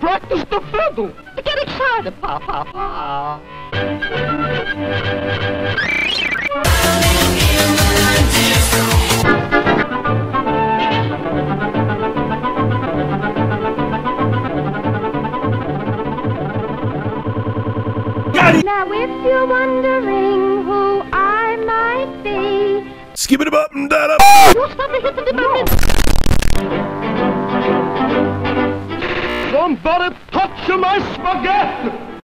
Practice the fiddle. Get excited, pa pa pa. Now, if you're wondering who I might be, Skip it up and that up. You stop me hitting the button. Somebody touch my spaghetti.